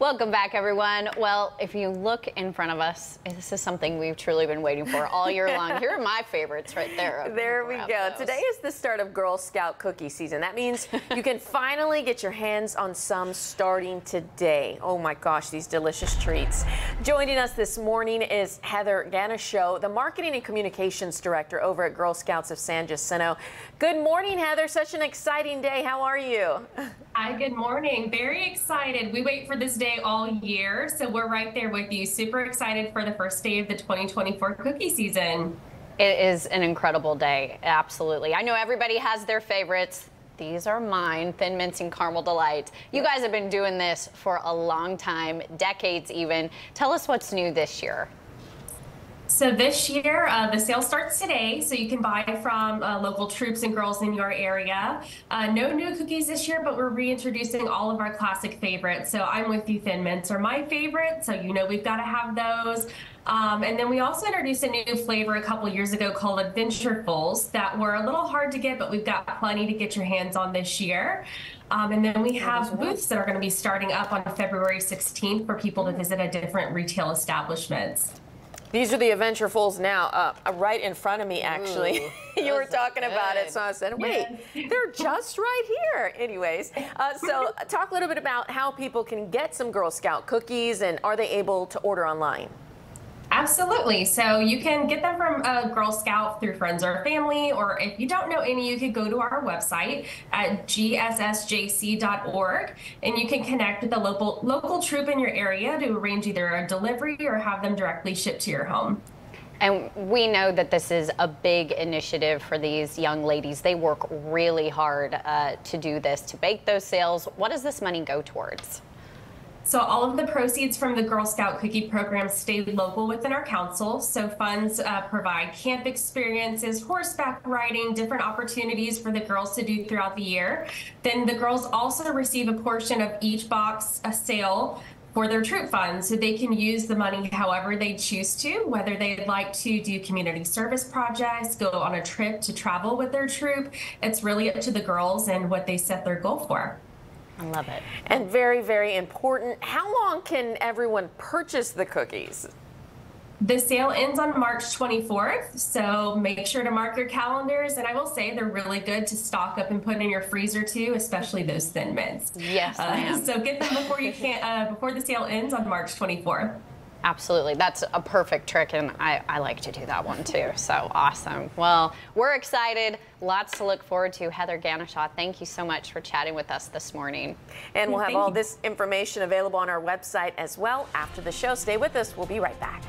Welcome back, everyone. Well, if you look in front of us, this is something we've truly been waiting for all year long. Here are my favorites right there. There we go. Those. Today is the start of Girl Scout cookie season. That means you can finally get your hands on some starting today. Oh my gosh, these delicious treats. Joining us this morning is Heather Ganeshow, the Marketing and Communications Director over at Girl Scouts of San Jacinto. Good morning, Heather. Such an exciting day. How are you? Hi, good morning. Very excited. We wait for this day day all year. So we're right there with you. Super excited for the first day of the 2024 cookie season. It is an incredible day. Absolutely. I know everybody has their favorites. These are mine, Thin Mints and Caramel Delight. You guys have been doing this for a long time, decades even. Tell us what's new this year. So this year, uh, the sale starts today, so you can buy from uh, local troops and girls in your area. Uh, no new cookies this year, but we're reintroducing all of our classic favorites. So I'm with you, Thin Mints are my favorite, so you know we've got to have those. Um, and then we also introduced a new flavor a couple years ago called Adventurefuls that were a little hard to get, but we've got plenty to get your hands on this year. Um, and then we have booths that are going to be starting up on February 16th for people to visit at different retail establishments. These are the Adventure Fools now, uh, uh, right in front of me, actually. Ooh, you were talking good. about it, so I said, wait, they're just right here. Anyways, uh, so talk a little bit about how people can get some Girl Scout cookies and are they able to order online? Absolutely. So you can get them from a Girl Scout through friends or family, or if you don't know any, you could go to our website at gssjc.org and you can connect with the local local troop in your area to arrange either a delivery or have them directly shipped to your home. And we know that this is a big initiative for these young ladies. They work really hard uh, to do this, to bake those sales. What does this money go towards? So all of the proceeds from the Girl Scout cookie program stay local within our council. So funds uh, provide camp experiences, horseback riding, different opportunities for the girls to do throughout the year. Then the girls also receive a portion of each box a sale for their troop fund so they can use the money however they choose to whether they'd like to do community service projects go on a trip to travel with their troop it's really up to the girls and what they set their goal for I love it. And very, very important, how long can everyone purchase the cookies? The sale ends on March 24th, so make sure to mark your calendars. And I will say they're really good to stock up and put in your freezer too, especially those thin mints. Yes, uh, So get them before you can uh, before the sale ends on March 24th. Absolutely. That's a perfect trick, and I, I, like to do that one too. So awesome. Well, we're excited. Lots to look forward to. Heather Ganeshaw, thank you so much for chatting with us this morning. And we'll have thank all you. this information available on our website as well after the show. Stay with us. We'll be right back.